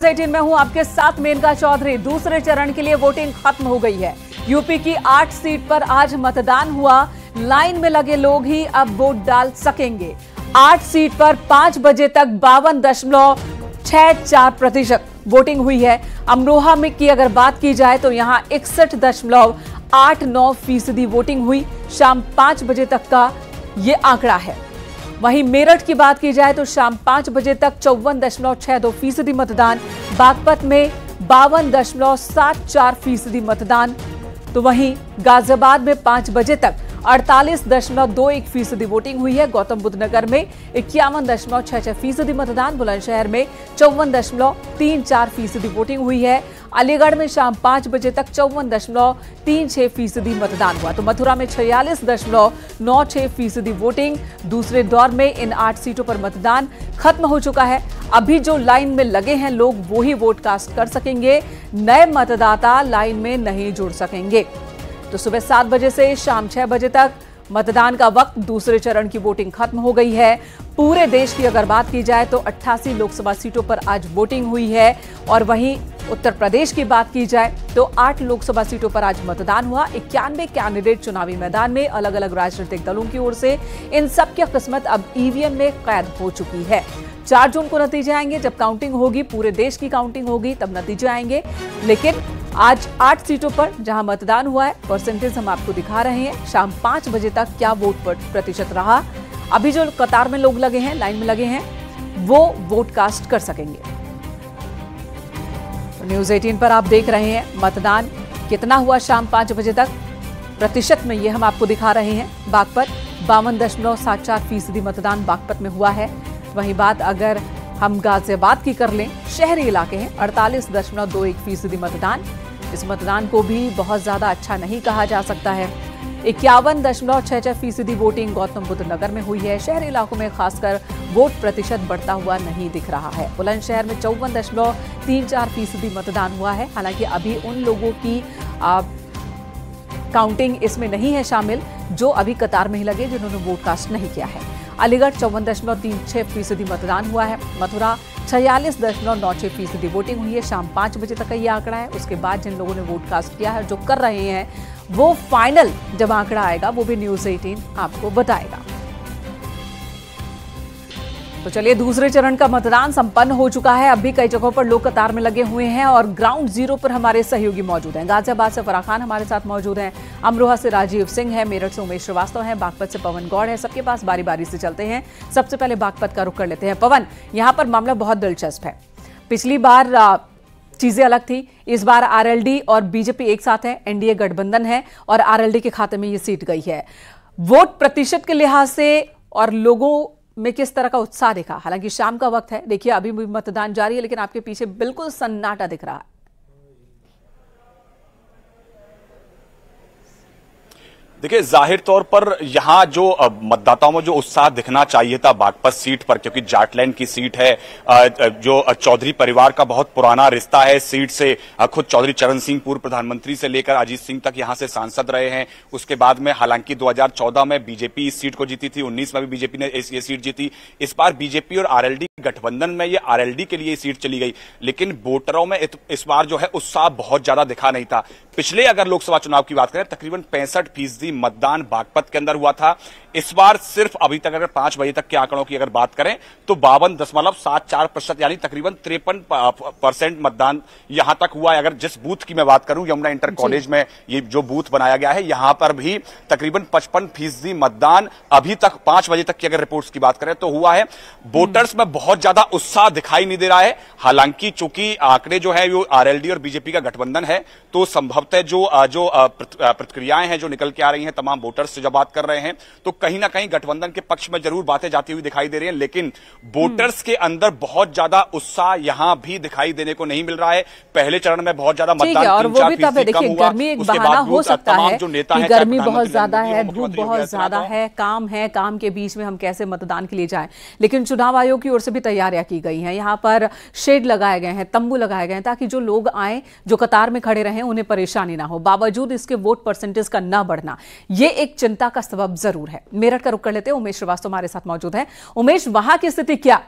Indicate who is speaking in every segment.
Speaker 1: Eighteen में हूँ आपके साथ मेनका चौधरी। दूसरे चरण के लिए वोटिंग खत्म हो गई है। यूपी की आठ सीट पर आज मतदान हुआ। लाइन में लगे लोग ही अब वोट डाल सकेंगे। आठ सीट पर पाँच बजे तक बावन दशमलव छह चार प्रतिशत वोटिंग हुई है। अमरोहा में की अगर बात की जाए तो यहाँ इकसठ दशमलव आठ नौ फ़ीसदी वोटिंग हुई। शाम पाँच बजे तक का ये आंकड़ा है। वहीं मेरठ की बात की जाए तो शाम पाँच बजे तक चौवन दशमलव छह दो फ़ीसदी मतदान, बागपत में बावन दशमलव सात चार फ़ीसदी मतदान। तो वहीं गाजियाबाद में पाँच बजे तक अड़तालीस दशमलव दो एक फ़ीसदी वोटिंग हुई है। गौतम बुद्ध नगर में इक्यावन दशमलव छह छह फ़ीसदी मतदान, बुलंदशहर में चौवन दशमलव तीन चार फ़ीसदी वोटिंग हुई है। अलीगढ़ में शाम पाँच बजे तक चौवन दशमलव तीन छह फ़ीसदी मतदान हुआ। तो मथुरा में छियालीस दशमलव नौ छह फ़ीसदी वोटिंग, दूसरे दौर में इन आठ सीटों पर मतदान खत्म हो चुका है। अभी जो लाइन में लगे हैं लोग, वो ही वोट कास्ट कर सकेंगे। नए मतदाता लाइन में नहीं जुड़ सकेंगे। तो सुबह सात बजे से शाम छह बजे तक मतदान का वक्त दूसरे चरण की वोटिंग खत्म हो गई है। पूरे देश की अगर बात की जाए तो 88 लोकसभा सीटों पर आज वोटिंग हुई है और वहीं उत्तर प्रदेश की बात की जाए तो आठ लोकसभा सीटों पर आज मतदान हुआ। इक्यानवे कैंडिडेट चुनावी मैदान में अलग अलग राजनीतिक दलों की ओर से इन सब की किस्मत अब ईवीएम में कैद हो चुकी है। चार जून को नतीजे आएँगे जब काउंटिंग होगी, पूरे देश की काउंटिंग होगी तब नतीजे आएँगे। लेकिन आज आठ सीटों पर जहाँ मतदान हुआ है परसेंटेज हम आपको दिखा रहे हैं। शाम पाँच बजे तक क्या वोट पर प्रतिशत रहा? अभी जो कतार में लोग लगे हैं लाइन में लगे हैं, वो वोट कास्ट कर सकेंगे। तो न्यूज़ 18 पर आप देख रहे हैं, मतदान कितना हुआ शाम पाँच बजे तक? प्रतिशत में ये हम आपको दिखा रहे हैं। बागपत बावन दशमलव सात चार फ़ीसदी मतदान बागपत में हुआ है। वही बात अगर हम गाजियाबाद की कर लें, शहरी इलाके हैं, अड़तालीस दशमलव दो एक फ़ीसदी मतदान। इस मतदान को भी बहुत ज़्यादा अच्छा नहीं कहा जा सकता है। इक्यावन दशमलव छह छह फ़ीसदी वोटिंग गौतम बुद्ध नगर में हुई है। शहरी इलाकों में खासकर वोट प्रतिशत बढ़ता हुआ नहीं दिख रहा है। बुलंदशहर में चौवन दशमलव तीन चार फ़ीसदी मतदान हुआ है। हालाँकि अभी उन लोगों की आ, काउंटिंग इसमें नहीं है शामिल जो अभी कतार में ही लगे जिन्होंने वोट कास्ट नहीं किया है। अलीगढ़ चौवन दशमलव तीन छह फ़ीसदी मतदान हुआ है। मथुरा छियालीस दशमलव नौ छह फ़ीसदी वोटिंग हुई है। शाम पाँच बजे तक का ये आंकड़ा है। उसके बाद जिन लोगों ने वोट कास्ट किया है, जो कर रहे हैं, वो फाइनल जब आंकड़ा आएगा, वो भी न्यूज़ एटीन आपको बताएगा। तो चलिए दूसरे चरण का मतदान संपन्न हो चुका है। अब भी कई जगहों पर लोग कतार में लगे हुए हैं और ग्राउंड ज़ीरो पर हमारे सहयोगी मौजूद हैं। गाजियाबाद से फरा खान हमारे साथ मौजूद हैं। अमरोहा से राजीव सिंह है, मेरठ से उमेश श्रीवास्तव है, बागपत से पवन गौड़ है। सबके पास बारी बारी से चलते हैं। सबसे पहले बागपत का रुख कर लेते हैं। पवन, यहाँ पर मामला बहुत दिलचस्प है। पिछली बार चीज़ें अलग थी। इस बार आरएलडी और बीजेपी एक साथ है, एनडीए गठबंधन है और आरएलडी के खाते में ये सीट गई है। वोट प्रतिशत के लिहाज से और लोगों में किस तरह का उत्साह दिखा? हालाँकि शाम का वक्त है। देखिए, अभी भी मतदान जारी है, लेकिन आपके पीछे बिल्कुल सन्नाटा दिख रहा है।
Speaker 2: देखिए, ज़ाहिर तौर पर यहाँ जो मतदाताओं में जो उत्साह दिखना चाहिए था बागपत सीट पर, क्योंकि जाटलैंड की सीट है जो चौधरी परिवार का बहुत पुराना रिश्ता है, सीट से खुद चौधरी चरण सिंह पूर्व प्रधानमंत्री से लेकर अजीत सिंह तक यहाँ से सांसद रहे हैं। उसके बाद में, हालाँकि 2014 में बीजेपी इस सीट को जीती थी 19 में भी बीजेपी ने ये सीट जीती। इस बार बीजेपी और आरएलडी गठबंधन में ये आरएलडी के लिए सीट चली गई, लेकिन वोटरों में इस बार जो है उत्साह बहुत ज़्यादा दिखा नहीं था। पिछले अगर लोकसभा चुनाव की बात करें, तकरीबन पैंसठ फ़ीसदी मतदान बागपत के अंदर हुआ था। इस बार सिर्फ़ अभी तक अगर पाँच बजे तक के आंकड़ों की अगर बात करें तो बावन दशमलव सात चार प्रतिशत यानी तकरीबन तिरपन परसेंट मतदान यहाँ तक हुआ है। अगर जिस बूथ की मैं बात करूँ यमुना इंटर कॉलेज में ये जो बूथ बनाया गया है यहाँ पर भी तकरीबन पचपन फ़ीसदी मतदान अभी तक पाँच बजे तक की अगर रिपोर्ट्स की बात करें तो हुआ है। वोटर्स में बहुत ज़्यादा उत्साह दिखाई नहीं दे रहा है। हालाँकि चूँकि आंकड़े जो है वो आरएलडी और बीजेपी का गठबंधन है तो संभवतः जो जो प्रतिक्रियाएँ हैं जो निकल के आ रही हैं तमाम वोटर्स से जब बात कर रहे हैं तो कहीं ना कहीं गठबंधन के पक्ष में ज़रूर बातें जाती हुई दिखाई दे रही हैं लेकिन वोटर्स के अंदर बहुत ज़्यादा उत्साह यहाँ भी दिखाई देने को नहीं मिल रहा है। पहले चरण में बहुत ज़्यादा मतदान
Speaker 1: और वो भी तब देखिए गर्मी एक बहाना हो सकता है जो नेता कि गर्मी बहुत ज़्यादा है धूप बहुत ज़्यादा है काम है काम के बीच में हम कैसे मतदान के लिए जाए। लेकिन चुनाव आयोग की ओर से भी तैयारियाँ की गई हैं। यहाँ पर शेड लगाए गए हैं तंबू लगाए गए हैं ताकि जो लोग आए जो कतार में खड़े रहे उन्हें परेशानी ना हो। बावजूद इसके वोट परसेंटेज का न बढ़ना। ये एक चिंता का सबब ज़रूर है। मेरठ का रुख कर लेते हैं। उमेश श्रीवास्तव हमारे साथ मौजूद है। उमेश, वहाँ की स्थिति क्या?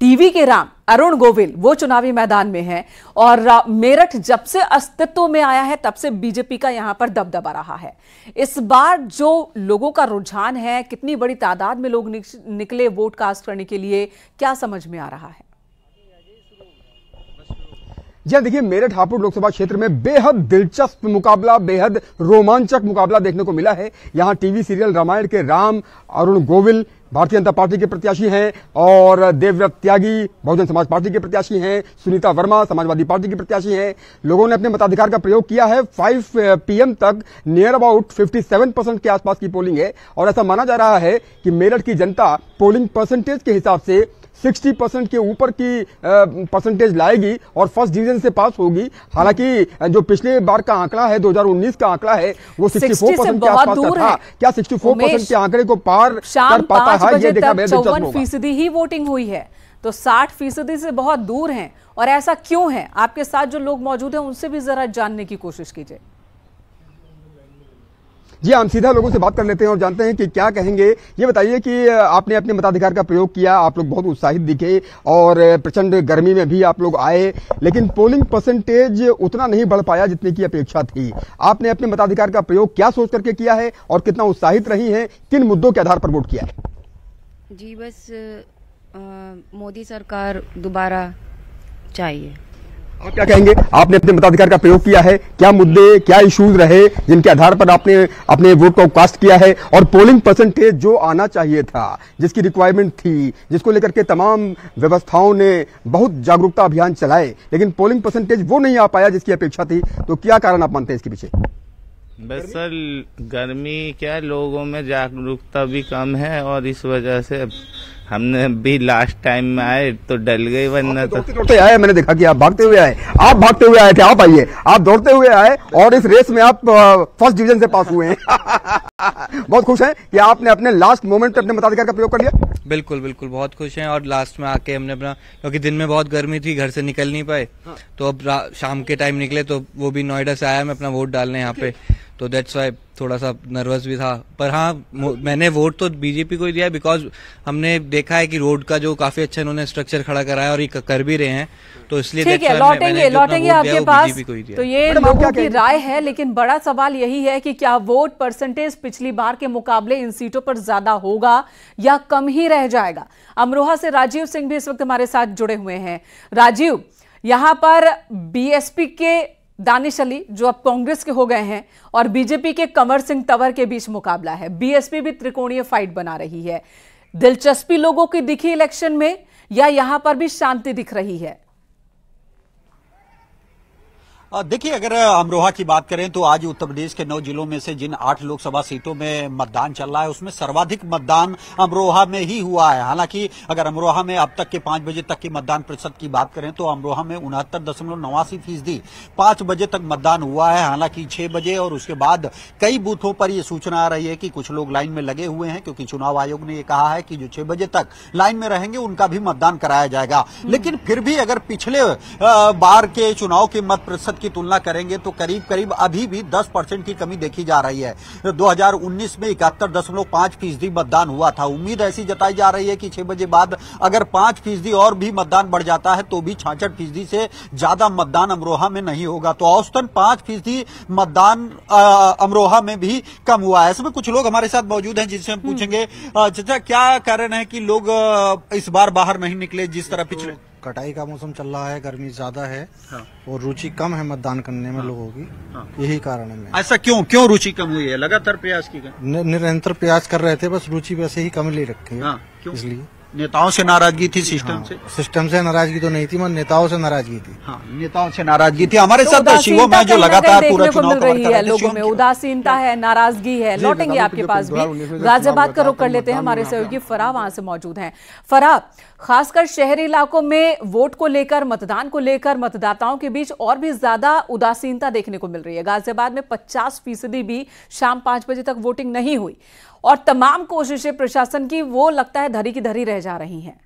Speaker 1: टीवी के राम, अरुण गोविल, वो चुनावी मैदान में है और मेरठ जब से अस्तित्व में आया है, तब से बीजेपी का यहाँ पर दबदबा रहा है। इस बार जो लोगों का रुझान है, कितनी बड़ी तादाद में लोग निकले वोट कास्ट करने के लिए, क्या समझ में आ रहा है?
Speaker 3: जी हाँ, देखिए मेरठ हापुड़ लोकसभा क्षेत्र में बेहद दिलचस्प मुकाबला बेहद रोमांचक मुकाबला देखने को मिला है। यहाँ टीवी सीरियल रामायण के राम अरुण गोविल भारतीय जनता पार्टी के प्रत्याशी हैं और देवव्रत त्यागी बहुजन समाज पार्टी के प्रत्याशी हैं सुनीता वर्मा समाजवादी पार्टी के प्रत्याशी हैं। लोगों ने अपने मताधिकार का प्रयोग किया है। 5 पीएम तक नियर अबाउट 57 परसेंट के आसपास की पोलिंग है और ऐसा माना जा रहा है कि मेरठ की जनता पोलिंग परसेंटेज के हिसाब से 60 परसेंट के ऊपर की परसेंटेज लाएगी और फ़र्स्ट डिवीज़न से पास होगी। हालाँकि जो पिछले बार का आंकड़ा है 2019 का आंकड़ा है वो 64 परसेंट के आसपास का था। क्या 64 परसेंट के आंकड़े को पार कर पाता है? ये देखा
Speaker 1: चौवन फ़ीसदी ही वोटिंग हुई है। तो 60 फ़ीसदी से बहुत दूर है। और ऐसा क्यों है? आपके साथ जो लोग मौजूद हैं उनसे भी जरा जानने की कोशिश कीजिए।
Speaker 3: जी, हम सीधा लोगों से बात कर लेते हैं और जानते हैं कि क्या कहेंगे। ये बताइए कि आपने अपने मताधिकार का प्रयोग किया, आप लोग बहुत उत्साहित दिखे और प्रचंड गर्मी में भी आप लोग आए, लेकिन पोलिंग परसेंटेज उतना नहीं बढ़ पाया जितने की अपेक्षा थी। आपने अपने मताधिकार का प्रयोग क्या सोच करके किया है और कितना उत्साहित रही है, किन मुद्दों के आधार पर वोट किया है?
Speaker 4: जी, बस मोदी सरकार दोबारा चाहिए।
Speaker 3: आप क्या कहेंगे? आपने अपने मताधिकार का प्रयोग किया है। क्या मुद्दे, क्या इश्यूज़ रहे जिनके आधार पर आपने अपने वोट को कास्ट किया है? और पोलिंग परसेंटेज जो आना चाहिए था, जिसकी रिक्वायरमेंट थी, जिसको लेकर के तमाम व्यवस्थाओं ने बहुत जागरूकता अभियान चलाए, लेकिन पोलिंग परसेंटेज वो नहीं आ पाया जिसकी अपेक्षा थी। तो क्या कारण आप मानते हैं इसके पीछे?
Speaker 5: बस सर, गर्मी क्या लोगों में जागरूकता भी कम है और इस वजह से हमने भी लास्ट टाइम में आए तो डल गए वरना तो।
Speaker 3: दौड़ते आए मैंने देखा कि आप भागते हुए आए। आप भागते हुए आए थे आप आइए। आप दौड़ते हुए आए और इस रेस में आप फ़र्स्ट डिवीज़न से पास हुए हैं। बहुत खुश हैं कि आपने अपने लास्ट मोमेंट पे अपने मताधिकार का प्रयोग कर लिया।
Speaker 6: बिल्कुल बिल्कुल बहुत खुश हैं और लास्ट में आके हमने अपना क्योंकि दिन में बहुत गर्मी थी घर से निकल नहीं पाए। हाँ। तो अब शाम के टाइम निकले तो वो भी नोएडा से आया मैं अपना वोट डालने यहाँ पे। तो देट्स वाई थोड़ा सा नर्वस भी था। पर हाँ मैंने वोट तो बीजेपी को ही दिया बिकॉज़ हमने देखा है कि रोड का जो काफ़ी अच्छा इन्होंने स्ट्रक्चर खड़ा कराया और ये कर भी रहे हैं। तो इसलिए
Speaker 1: ठीक है लौटेंगे लौटेंगे आपके पास। तो ये लोगों की राय है लेकिन बड़ा सवाल यही है कि क्या वोट परसेंटेज पिछली बार के मुकाबले इन सीटों पर ज़्यादा होगा या कम ही रह जाएगा? अमरोहा से राजीव सिंह भी इस वक्त हमारे साथ जुड़े हुए हैं। राजीव यहाँ पर बीएसपी के दानिश अली, जो अब कांग्रेस के हो गए हैं, और बीजेपी के कंवर सिंह तंवर के बीच मुकाबला है। बीएसपी भी त्रिकोणीय फाइट बना रही है। दिलचस्पी लोगों की दिखी इलेक्शन में, या यहाँ पर भी शांति दिख रही है?
Speaker 7: देखिए, अगर अमरोहा की बात करें तो आज उत्तर प्रदेश के नौ जिलों में से जिन आठ लोकसभा सीटों में मतदान चल रहा है, उसमें सर्वाधिक मतदान अमरोहा में ही हुआ है। हालाँकि, अगर अमरोहा में अब तक के पाँच बजे तक की मतदान प्रतिशत की बात करें तो अमरोहा में उनहत्तर दशमलव नवासी फ़ीसदी पाँच बजे तक मतदान हुआ है। हालाँकि, छह बजे और उसके बाद कई बूथों पर यह सूचना आ रही है कि कुछ लोग लाइन में लगे हुए हैं, क्योंकि चुनाव आयोग ने यह कहा है कि जो छह बजे तक लाइन में रहेंगे, उनका भी मतदान कराया जाएगा। लेकिन फिर भी अगर पिछले बार के चुनाव के मत प्रतिशत की तुलना करेंगे तो करीब करीब अभी भी 10 परसेंट की कमी देखी जा रही है। 2019 में इकहत्तर दशमलव पाँच फ़ीसदी मतदान हुआ था। उम्मीद ऐसी जताई जा रही है कि छह बजे बाद अगर पाँच फ़ीसदी और भी मतदान बढ़ जाता है तो भी छाछठ फ़ीसदी से ज़्यादा मतदान अमरोहा में नहीं होगा। तो औसतन पाँच फ़ीसदी मतदान अमरोहा में भी कम हुआ है। इसमें कुछ लोग हमारे साथ मौजूद हैं जिनसे हम पूछेंगे। चाचा क्या कारण है कि लोग इस बार बाहर नहीं निकले जिस तरह पिछले
Speaker 8: कटाई का मौसम चल रहा है गर्मी ज़्यादा है हाँ। और रुचि कम है मतदान करने में हाँ। लोगों की। हाँ। यही कारण है
Speaker 7: ऐसा क्यों क्यों रुचि कम हुई है? लगातार प्रयास की
Speaker 8: निरंतर प्रयास कर रहे थे बस रुचि वैसे ही कम ले रखी है। इसलिए।
Speaker 7: नेताओं से नाराज़गी थी सिस्टम हाँ, से?
Speaker 8: सिस्टम से नाराज़गी तो नहीं थी मगर नेताओं से नाराज़गी थी।
Speaker 7: हाँ, नेताओं से नाराज़गी थी। हमारे तो साथ शिवो में जो लगातार पूरा चुनाव
Speaker 1: रही है लोगों में। उदासीनता है नाराज़गी है। लौटेंगे आपके पास भी। गाजियाबाद का रुख कर लेते हैं हमारे सहयोगी फराह वहाँ से मौजूद है। फराह खासकर शहरी इलाकों में वोट को लेकर मतदान को लेकर मतदाताओं के बीच और भी ज़्यादा उदासीनता देखने को मिल रही है। गाजियाबाद में पचास फ़ीसदी भी शाम पाँच बजे तक वोटिंग नहीं हुई। और तमाम कोशिशें प्रशासन की, वो लगता है धरी की धरी रह जा रही हैं।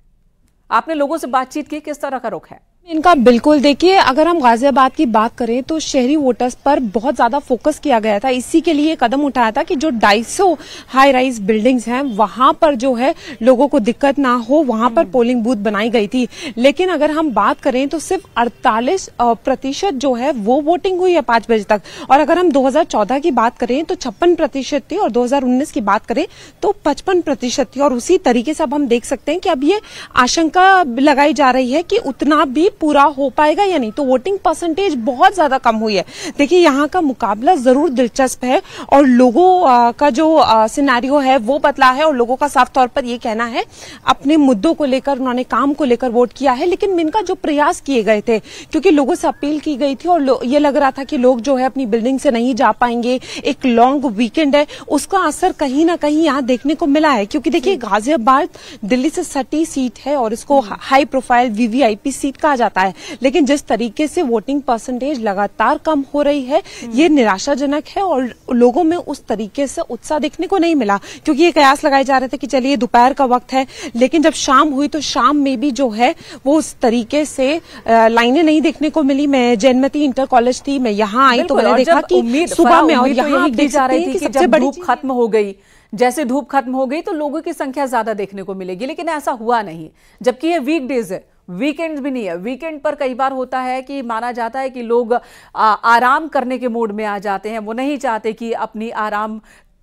Speaker 1: आपने लोगों से बातचीत की, किस तरह का रुख है?
Speaker 9: इनका बिल्कुल देखिए अगर हम गाजियाबाद की बात करें तो शहरी वोटर्स पर बहुत ज़्यादा फोकस किया गया था। इसी के लिए कदम उठाया था कि जो ढाईसौ हाई राइज बिल्डिंग्स हैं वहाँ पर जो है लोगों को दिक्कत ना हो वहाँ पर पोलिंग बूथ बनाई गई थी। लेकिन अगर हम बात करें तो सिर्फ़ 48 प्रतिशत जो है वो वोटिंग हुई है पाँच बजे तक। और अगर हम 2014 की बात करें तो छप्पन प्रतिशत थी और 2019 की बात करें तो पचपन प्रतिशत थी। और उसी तरीके से अब हम देख सकते हैं कि अब ये आशंका लगाई जा रही है कि उतना भी पूरा हो पाएगा या नहीं? तो वोटिंग परसेंटेज बहुत ज़्यादा कम हुई है। देखिए यहाँ का मुकाबला ज़रूर दिलचस्प है और लोगों का जो सिनेरियो है वो बदला है और लोगों का साफ़ तौर पर ये कहना है अपने मुद्दों को लेकर उन्होंने काम को लेकर वोट किया है लेकिन इनका जो प्रयास किए गए थे क्योंकि लोगों से अपील की गई थी और ये लग रहा था कि लोग जो है अपनी बिल्डिंग से नहीं जा पाएँगे एक लॉन्ग वीकेंड है उसका असर कहीं ना कहीं यहाँ देखने को मिला है क्योंकि देखिए गाजियाबाद दिल्ली से सटी सीट है और इसको हाई प्रोफ़ाइल वीवीआईपी सीट कहा जाता है। लेकिन जिस तरीके से वोटिंग परसेंटेज लगातार कम हो रही है ये निराशाजनक है और लोगों में उस तरीके से उत्साह देखने को नहीं मिला क्योंकि ये कयास लगाए जा रहे थे कि चलिए दोपहर का वक्त है लेकिन जब शाम हुई तो शाम में भी जो है वो उस तरीके से लाइनें नहीं देखने को मिली। मैं जैनमती इंटर कॉलेज थी मैं यहाँ आई तो मैंने देखा कि सुबह में और
Speaker 1: तो
Speaker 9: यहाँ जा रहे थे कि
Speaker 1: सबसे बड़ी खत्म हो गई जैसे धूप खत्म हो गई तो लोगों की संख्या ज़्यादा देखने को मिलेगी लेकिन ऐसा हुआ नहीं। जबकि ये वीकडेज है वीकेंड भी नहीं है। वीकेंड पर कई बार होता है कि माना जाता है कि लोग आ, आराम करने के मूड में आ जाते हैं। वो नहीं चाहते कि अपनी आराम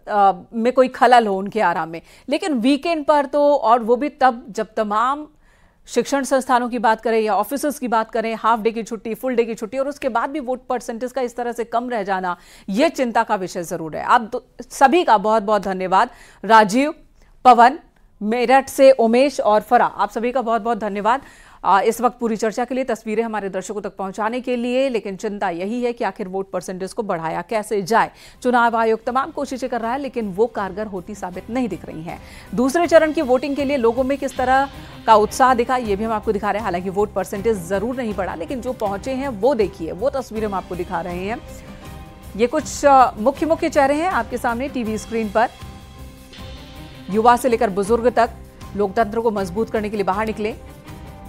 Speaker 1: आ, में कोई खलल हो उनके आराम में। लेकिन वीकेंड पर तो और वो भी तब जब तमाम शिक्षण संस्थानों की बात करें या ऑफ़िस की बात करें हाफ़ डे की छुट्टी फुल डे की छुट्टी और उसके बाद भी वोट परसेंटेज का इस तरह से कम रह जाना यह चिंता का विषय ज़रूर है। आप सभी का बहुत बहुत धन्यवाद। राजीव पवन मेरठ से उमेश और फरा आप सभी का बहुत बहुत धन्यवाद। इस वक्त पूरी चर्चा के लिए तस्वीरें हमारे दर्शकों तक पहुँचाने के लिए, लेकिन चिंता यही है कि आखिर वोट परसेंटेज को बढ़ाया कैसे जाए। चुनाव आयोग तमाम कोशिशें कर रहा है, लेकिन वो कारगर होती साबित नहीं दिख रही हैं। दूसरे चरण की वोटिंग के लिए लोगों में किस तरह का उत्साह दिखा, ये भी हम आपको दिखा रहे हैं। हालाँकि वोट परसेंटेज ज़रूर नहीं बढ़ा, लेकिन जो पहुँचे हैं, वो देखिए, वो तस्वीरें हम आपको दिखा रहे हैं। ये कुछ मुख्य मुख्य चेहरे हैं आपके सामने टीवी स्क्रीन पर। युवा से लेकर बुज़ुर्ग तक लोकतंत्र को मज़बूत करने के लिए बाहर निकले।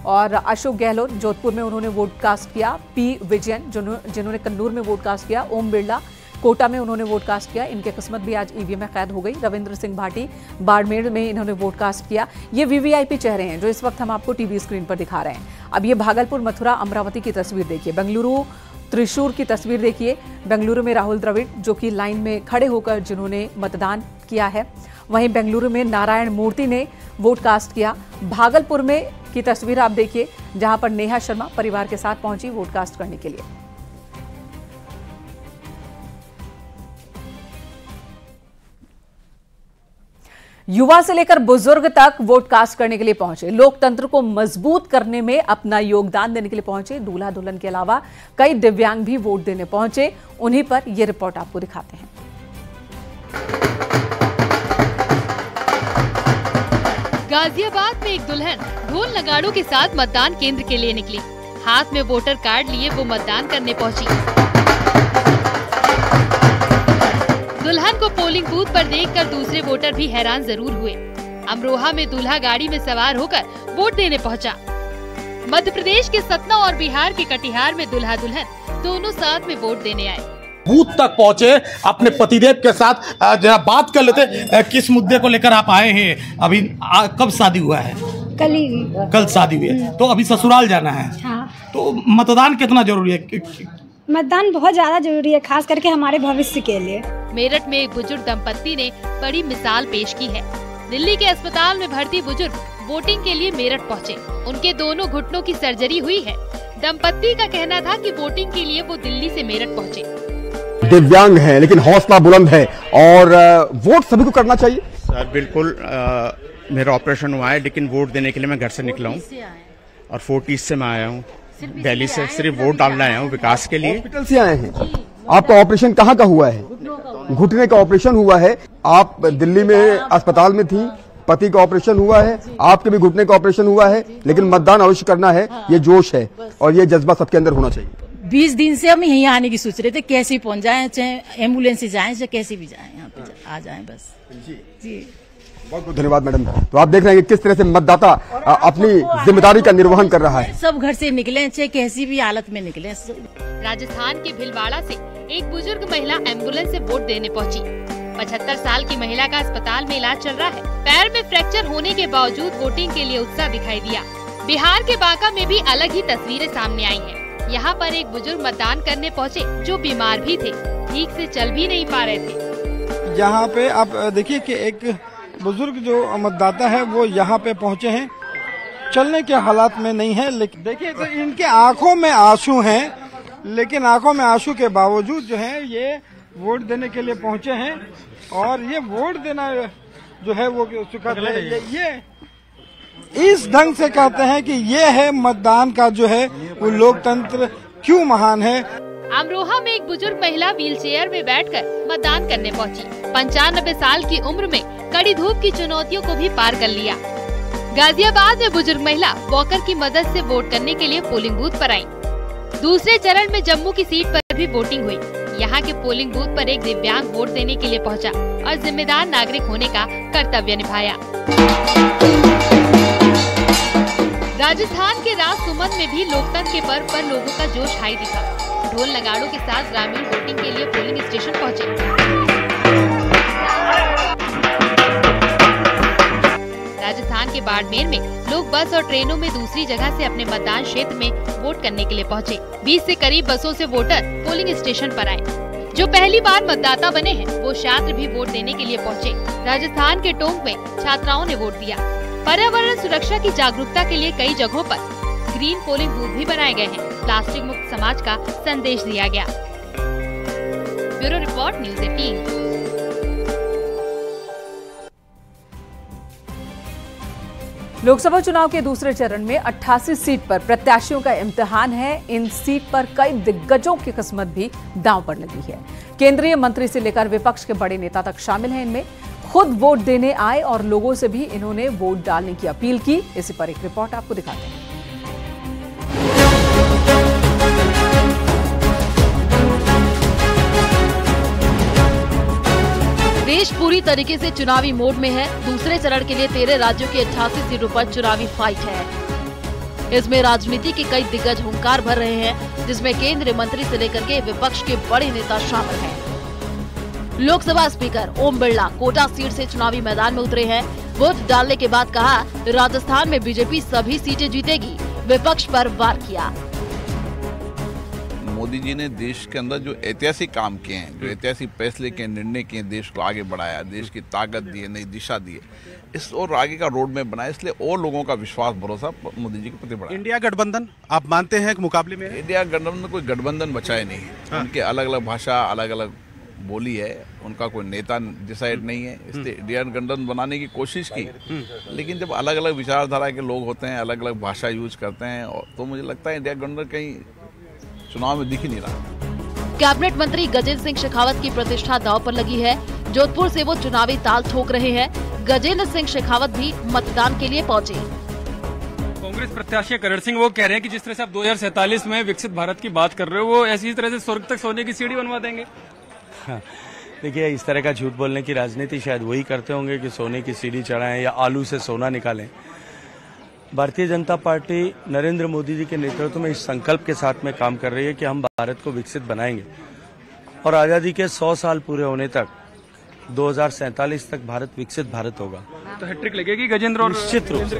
Speaker 1: और अशोक गहलोत जोधपुर में उन्होंने वोट कास्ट किया। पी विजयन जिन्होंने कन्नूर में वोट कास्ट किया। ओम बिरला, कोटा में उन्होंने वोट कास्ट किया। इनकी किस्मत भी आज ईवीएम में कैद हो गई। रविंद्र सिंह भाटी, बाड़मेर में इन्होंने वोट कास्ट किया। ये वीवीआईपी चेहरे हैं, जो इस वक्त हम आपको टीवी स्क्रीन पर दिखा रहे हैं। अब ये भागलपुर मथुरा अमरावती की तस्वीर देखिए। बेंगलुरु, त्रिशूर की तस्वीर देखिए। बेंगलुरु में राहुल द्रविड़, जो कि लाइन में खड़े होकर जिन्होंने मतदान किया है। वहीं बेंगलुरु में नारायण मूर्ति ने वोट कास्ट किया। भागलपुर में की तस्वीर आप देखिए, जहाँ पर नेहा शर्मा परिवार के साथ पहुँची वोट कास्ट करने के लिए। युवा से लेकर बुज़ुर्ग तक वोट कास्ट करने के लिए पहुँचे। लोकतंत्र को मज़बूत करने में अपना योगदान देने के लिए पहुँचे। दूल्हा दुल्हन के अलावा कई दिव्यांग भी वोट देने पहुँचे। उन्हीं पर यह रिपोर्ट आपको दिखाते हैं।
Speaker 10: गाजियाबाद में एक दुल्हन ढोल नगाड़ों के साथ मतदान केंद्र के लिए निकली। हाथ में वोटर कार्ड लिए वो मतदान करने पहुँची। दुल्हन को पोलिंग बूथ पर देखकर दूसरे वोटर भी हैरान ज़रूर हुए। अमरोहा में दूल्हा गाड़ी में सवार होकर वोट देने पहुँचा। मध्य प्रदेश के सतना और बिहार के कटिहार में दुल्हा दुल्हन दोनों साथ में वोट देने आए।
Speaker 11: बूथ तक पहुँचे अपने पतिदेव के साथ जरा बात कर लेते किस मुद्दे को लेकर आप आए हैं? अभी आ, कब शादी हुआ है?
Speaker 12: कल ही
Speaker 11: कल शादी हुई है। तो अभी ससुराल जाना है।
Speaker 12: हाँ।
Speaker 11: तो मतदान कितना ज़रूरी है?
Speaker 12: मतदान बहुत ज़्यादा ज़रूरी है खास करके हमारे भविष्य के लिए।
Speaker 10: मेरठ में एक बुज़ुर्ग दंपत्ति ने बड़ी मिसाल पेश की है। दिल्ली के अस्पताल में भर्ती बुज़ुर्ग वोटिंग के लिए मेरठ पहुँचे। उनके दोनों घुटनों की सर्जरी हुई है। दंपत्ति का कहना था कि वोटिंग के लिए वो दिल्ली से मेरठ पहुँचे।
Speaker 3: दिव्यांग हैं लेकिन हौसला बुलंद है और वोट सभी को करना चाहिए।
Speaker 13: सर बिल्कुल आ, मेरा ऑपरेशन हुआ है लेकिन वोट देने के लिए मैं घर से निकला हूँ और फोर्टीज से मैं आया हूँ। दिल्ली से सिर्फ़ वोट डालने आया हूँ विकास के लिए।
Speaker 3: हॉस्पिटल से आए हैं? आपका ऑपरेशन कहाँ का हुआ है? घुटने का ऑपरेशन हुआ है। आप दिल्ली में अस्पताल में थी पति का ऑपरेशन हुआ है आपके भी घुटने का ऑपरेशन हुआ है लेकिन मतदान अवश्य करना है ये जोश है और ये जज्बा सबके अंदर होना चाहिए।
Speaker 14: बीस दिन से हम यहीं आने की सोच रहे थे कैसे पहुँच जाए चाहे एंबुलेंस से जाए चाहे कैसे भी जाए यहाँ पे आ जाए बस।
Speaker 3: जी।
Speaker 14: जी।
Speaker 3: बहुत बहुत धन्यवाद मैडम। तो आप देख रहे हैं कि किस तरह से मतदाता अपनी ज़िम्मेदारी का निर्वहन कर रहा है।
Speaker 14: सब घर से निकले चाहे कैसी भी हालत में निकले
Speaker 10: राजस्थान के भिलवाड़ा से एक बुज़ुर्ग महिला एंबुलेंस से वोट देने पहुँची। 75 साल की महिला का अस्पताल में इलाज चल रहा है। पैर में फ्रैक्चर होने के बावजूद वोटिंग के लिए उत्साह दिखाई दिया। बिहार के बांका में भी अलग ही तस्वीरें सामने आई हैं। यहाँ पर एक बुज़ुर्ग मतदान करने पहुँचे जो बीमार भी थे। ठीक से चल भी नहीं पा रहे थे।
Speaker 15: यहाँ पे आप देखिए कि एक बुज़ुर्ग जो मतदाता है वो यहाँ पे पहुँचे हैं। चलने के हालात में नहीं है लेकिन देखिए तो इनके आँखों में आँसू हैं लेकिन आँखों में आँसू के बावजूद जो है ये वोट देने के लिए पहुँचे हैं। और ये वोट देना जो है वो सुखद ये, ये इस ढंग से कहते हैं कि ये है मतदान का जो है, वो लोकतंत्र क्यों महान है?
Speaker 10: अमरोहा में एक बुज़ुर्ग महिला व्हील चेयर में बैठकर मतदान करने पहुँची। पंचानबे साल की उम्र में कड़ी धूप की चुनौतियों को भी पार कर लिया। गाजियाबाद में बुज़ुर्ग महिला वॉकर की मदद से वोट करने के लिए पोलिंग बूथ पर आई। दूसरे चरण में जम्मू की सीट पर भी वोटिंग हुई। यहाँ के पोलिंग बूथ पर एक दिव्यांग वोट देने के लिए पहुँचा और जिम्मेदार नागरिक होने का कर्तव्य निभाया। राजस्थान के राजसुमंद में भी लोकतंत्र के पर्व पर लोगों का जोश हाई दिखा। ढोल नगाड़ों के साथ ग्रामीण वोटिंग के लिए पोलिंग स्टेशन पहुँचे। राजस्थान के बाड़मेर में लोग बस और ट्रेनों में दूसरी जगह से अपने मतदान क्षेत्र में वोट करने के लिए पहुँचे। 20 से करीब बसों से वोटर पोलिंग स्टेशन पर आए। जो पहली बार मतदाता बने हैं, वो छात्र भी वोट देने के लिए पहुँचे। राजस्थान के टोंक में छात्राओं ने वोट दिया। पर्यावरण सुरक्षा की जागरूकता के लिए कई जगहों पर ग्रीन पोलिंग बूथ भी बनाए गए हैं। प्लास्टिक मुक्त समाज का संदेश दिया गया। Bureau report, news eighteen.
Speaker 1: Lok Sabha चुनाव के दूसरे चरण में 88 सीट पर प्रत्याशियों का इम्तिहान है। इन सीट पर कई दिग्गजों की किस्मत भी दांव पर लगी है। केंद्रीय मंत्री से लेकर विपक्ष के बड़े नेता तक शामिल हैं इनमें। खुद वोट देने आए और लोगों से भी इन्होंने वोट डालने की अपील की। इसी पर एक रिपोर्ट आपको दिखाते हैं।
Speaker 14: देश पूरी तरीके से चुनावी मोड में है। दूसरे चरण के लिए तेरह राज्यों की अट्ठासी सीटों पर चुनावी फाइट है। इसमें राजनीति के कई दिग्गज हुंकार भर रहे हैं, जिसमें केंद्रीय मंत्री से लेकर के विपक्ष के बड़े नेता शामिल हैं। लोकसभा स्पीकर ओम बिरला कोटा सीट से चुनावी मैदान में उतरे हैं। वोट डालने के बाद कहा राजस्थान में बीजेपी सभी सीटें जीतेगी विपक्ष पर वार किया।
Speaker 16: मोदी जी ने देश के अंदर जो ऐतिहासिक काम किए हैं जो ऐतिहासिक फैसले किए निर्णय किए देश को आगे बढ़ाया देश की ताकत दी है नई दिशा दी इस और आगे का रोड मैप बनाया इसलिए और लोगों का विश्वास भरोसा मोदी जी के प्रति बढ़ा।
Speaker 11: इंडिया गठबंधन आप मानते हैं कि मुकाबले में?
Speaker 16: इंडिया गठबंधन कोई गठबंधन बचाए नहीं। हाँ। उनके अलग अलग भाषा अलग अलग बोली है उनका कोई नेता डिसाइड नहीं है। इसलिए इंडिया गठबंधन बनाने की कोशिश की। लेकिन जब अलग अलग विचारधारा के लोग होते हैं अलग अलग भाषा यूज़ करते हैं तो मुझे लगता है इंडिया गठबंधन कहीं चुनाव में दिख ही नहीं रहा।
Speaker 14: कैबिनेट मंत्री गजेंद्र सिंह शेखावत की प्रतिष्ठा दाव पर लगी है। जोधपुर से वो चुनावी ताल ठोक रहे हैं। गजेंद्र सिंह शेखावत भी मतदान के लिए पहुँचे।
Speaker 17: कांग्रेस प्रत्याशी करण सिंह वो कह रहे हैं कि जिस तरह से आप दो में विकसित भारत की बात कर रहे हो वो ऐसी तरह से स्वर्ग तक सोने की सीढ़ी बनवा देंगे।
Speaker 18: देखिए इस तरह का झूठ बोलने की राजनीति शायद वही करते होंगे कि सोने की सीढ़ी चढ़ाएँ या आलू से सोना निकालें। भारतीय जनता पार्टी नरेंद्र मोदी जी के नेतृत्व में इस संकल्प के साथ में काम कर रही है कि हम भारत को विकसित बनाएँगे। और आज़ादी के 100 साल पूरे होने तक दो तक भारत विकसित भारत होगा।
Speaker 17: तो हैट्रिक लगेगी गजेंद्र और
Speaker 18: निश्चित रूप से।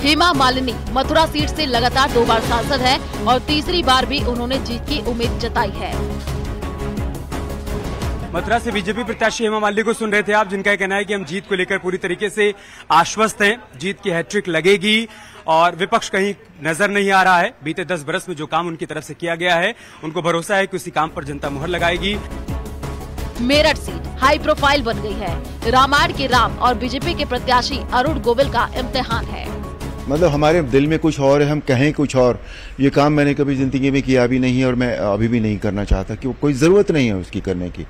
Speaker 14: हेमा मालिनी मथुरा सीट से लगातार दो बार सांसद है और तीसरी बार भी उन्होंने जीत की उम्मीद जताई है।
Speaker 17: मथुरा से बीजेपी प्रत्याशी हेमा मालिनी को सुन रहे थे आप, जिनका कहना है कि हम जीत को लेकर पूरी तरीके से आश्वस्त हैं। जीत की हैट्रिक लगेगी और विपक्ष कहीं नज़र नहीं आ रहा है। बीते दस बरस में जो काम उनकी तरफ़ से किया गया है, उनको भरोसा है कि उसी काम पर जनता मुहर लगाएगी।
Speaker 14: मेरठ सीट हाई प्रोफ़ाइल बन गई है। रामायण के राम और बीजेपी के प्रत्याशी अरुण गोविल का इम्तिहान है।
Speaker 19: मतलब हमारे दिल में कुछ और है हम कहें कुछ और। ये काम मैंने कभी ज़िंदगी में किया भी नहीं है और मैं अभी भी नहीं करना चाहता कि कोई ज़रूरत नहीं है उसकी करने की।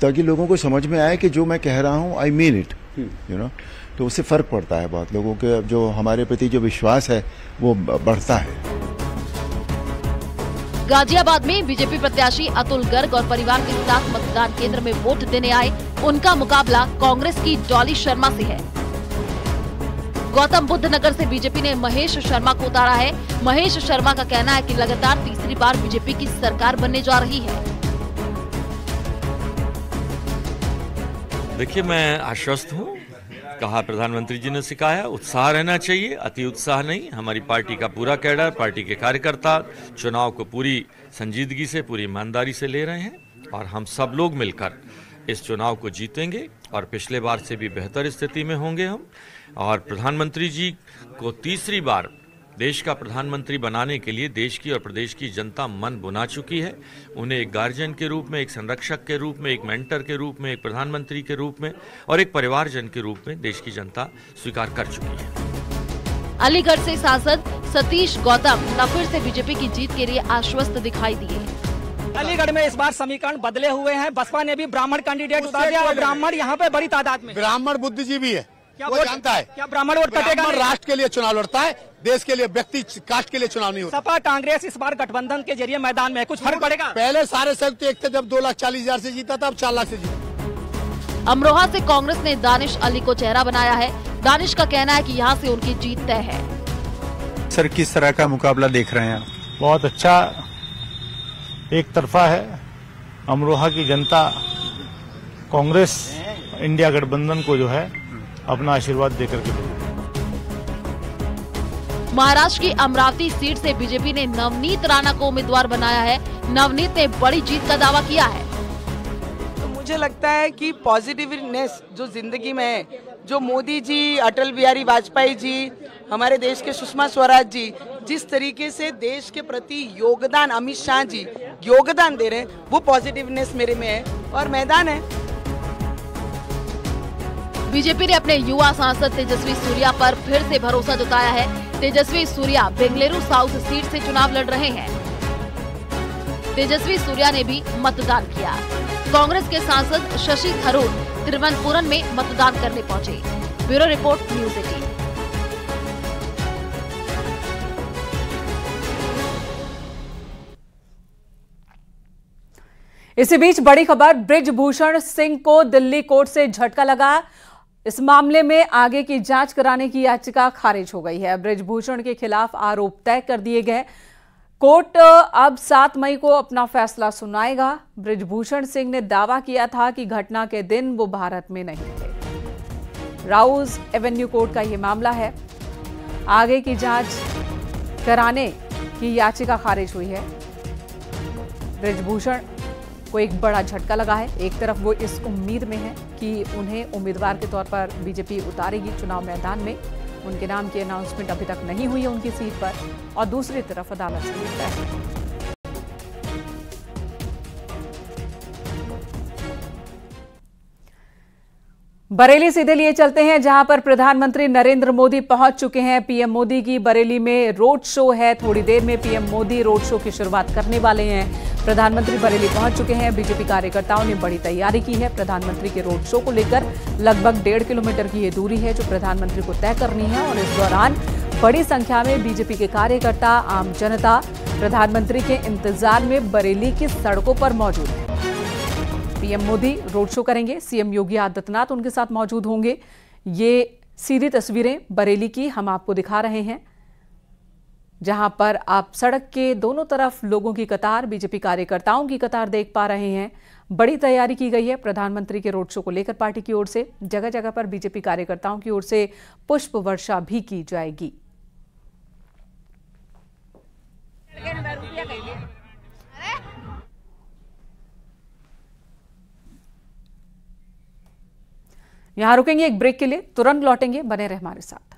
Speaker 19: ताकि लोगों को समझ में आए कि जो मैं कह रहा हूँ I mean it you know तो उससे फ़र्क पड़ता है बहुत। लोगों के जो हमारे प्रति जो विश्वास है वो बढ़ता है।
Speaker 14: गाजियाबाद में बीजेपी प्रत्याशी अतुल गर्ग और परिवार के साथ मतदान केंद्र में वोट देने आए। उनका मुकाबला कांग्रेस की डॉली शर्मा से है। गौतम बुद्ध नगर से बीजेपी ने महेश शर्मा को उतारा है। महेश शर्मा का कहना है कि लगातार तीसरी बार बीजेपी की सरकार बनने जा रही है।
Speaker 20: देखिए, मैं आश्वस्त हूँ। कहा प्रधानमंत्री जी ने सिखाया, उत्साह रहना चाहिए, अति उत्साह नहीं। हमारी पार्टी का पूरा कैडर, पार्टी के कार्यकर्ता चुनाव को पूरी संजीदगी से, पूरी ईमानदारी से ले रहे हैं और हम सब लोग मिलकर इस चुनाव को जीतेंगे और पिछले बार से भी बेहतर स्थिति में होंगे हम। और प्रधानमंत्री जी को तीसरी बार देश का प्रधानमंत्री बनाने के लिए देश की और प्रदेश की जनता मन बुना चुकी है। उन्हें एक गार्जियन के रूप में एक संरक्षक के रूप में एक मेंटर के रूप में एक प्रधानमंत्री के रूप में और एक परिवारजन के रूप में देश की जनता स्वीकार कर चुकी है।
Speaker 14: अलीगढ़ से सांसद सतीश गौतम न फिर से बीजेपी की जीत के लिए आश्वस्त दिखाई दिए।
Speaker 21: अलीगढ़ में इस बार समीकरण बदले हुए हैं। बसपा ने भी ब्राह्मण कैंडिडेट उतार दिया और ब्राह्मण यहाँ पे बड़ी तादाद में।
Speaker 11: ब्राह्मण बुद्धिजीवी है।
Speaker 21: क्या
Speaker 11: वो जानता है।
Speaker 21: क्या ब्राह्मण वोट कटेगा
Speaker 11: राष्ट्र के लिए चुनाव लड़ता है देश के लिए व्यक्ति कास्ट के लिए चुनाव नहीं होता।
Speaker 21: सपा कांग्रेस इस बार गठबंधन के ज़रिए मैदान में है। कुछ फ़र्क पड़ेगा?
Speaker 11: पहले सारे संयुक्त एक थे जब दो लाख चालीस हज़ार ऐसी जीता था अब चार लाख ऐसी जीता।
Speaker 14: अमरोहा से कांग्रेस ने दानिश अली को चेहरा बनाया है। दानिश का कहना है कि यहाँ से उनकी जीत तय है।
Speaker 22: सर किस तरह का मुकाबला देख रहे हैं आप?
Speaker 23: बहुत अच्छा एक तरफा है। अमरोहा की जनता कांग्रेस इंडिया गठबंधन को जो है अपना आशीर्वाद देकर के
Speaker 14: महाराष्ट्र की अमरावती सीट से बीजेपी ने नवनीत राणा को उम्मीदवार बनाया है। नवनीत ने बड़ी जीत का दावा किया है।
Speaker 24: तो मुझे लगता है कि पॉजिटिवनेस जो ज़िंदगी में है जो मोदी जी अटल बिहारी वाजपेयी जी हमारे देश के सुषमा स्वराज जी जिस तरीके से देश के प्रति योगदान अमित शाह जी योगदान दे रहे हैं वो पॉजिटिवनेस मेरे में है और मैदान है।
Speaker 14: बीजेपी ने अपने युवा सांसद तेजस्वी सूर्या पर फिर से भरोसा जताया है। तेजस्वी सूर्या बेंगलुरु साउथ सीट से चुनाव लड़ रहे हैं। तेजस्वी सूर्या ने भी मतदान किया। कांग्रेस के सांसद शशि थरूर तिरुवनंतपुरम में मतदान करने पहुँचे। Bureau report, news eighteen.
Speaker 1: इसी बीच बड़ी खबर, ब्रिजभूषण सिंह को दिल्ली कोर्ट से झटका लगा। इस मामले में आगे की जाँच कराने की याचिका खारिज हो गई है। ब्रिजभूषण के खिलाफ आरोप तय कर दिए गए। कोर्ट अब 7 मई को अपना फैसला सुनाएगा। ब्रिजभूषण सिंह ने दावा किया था कि घटना के दिन वो भारत में नहीं थे। राउज एवेन्यू कोर्ट का यह मामला है। आगे की जाँच कराने की याचिका खारिज हुई है। ब्रिजभूषण को एक बड़ा झटका लगा है। एक तरफ़ वो इस उम्मीद में है कि उन्हें उम्मीदवार के तौर पर बीजेपी उतारेगी चुनाव मैदान में। उनके नाम की अनाउंसमेंट अभी तक नहीं हुई है उनकी सीट पर और दूसरी तरफ़ अदालत से बरेली सीधे लिए चलते हैं, जहाँ पर प्रधानमंत्री नरेंद्र मोदी पहुँच चुके हैं। पीएम मोदी की बरेली में रोड शो है। थोड़ी देर में पीएम मोदी रोड शो की शुरुआत करने वाले हैं। प्रधानमंत्री बरेली पहुँच चुके हैं। बीजेपी कार्यकर्ताओं ने बड़ी तैयारी की है। प्रधानमंत्री के रोड शो को लेकर लगभग डेढ़ किलोमीटर की ये दूरी है, जो प्रधानमंत्री को तय करनी है। और इस दौरान बड़ी संख्या में बीजेपी के कार्यकर्ता, आम जनता, प्रधानमंत्री के इंतज़ार में बरेली की सड़कों पर मौजूद है। पीएम मोदी रोड शो करेंगे। सीएम योगी आदित्यनाथ उनके साथ मौजूद होंगे। ये सीधी तस्वीरें बरेली की हम आपको दिखा रहे हैं, जहाँ पर आप सड़क के दोनों तरफ़ लोगों की कतार, बीजेपी कार्यकर्ताओं की कतार देख पा रहे हैं। बड़ी तैयारी की गई है प्रधानमंत्री के रोड शो को लेकर पार्टी की ओर से। जगह जगह पर बीजेपी कार्यकर्ताओं की ओर से पुष्प वर्षा भी की जाएगी। यहाँ रुकेंगे एक ब्रेक के लिए तुरंत लौटेंगे बने रहे हमारे साथ।